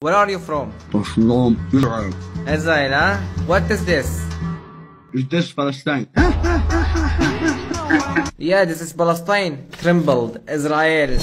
Where are you from? from Israel. Israel, huh? What is this? Is this Palestine? Yeah, this is Palestine. Trembled. Israel.